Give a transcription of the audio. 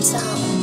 themselves.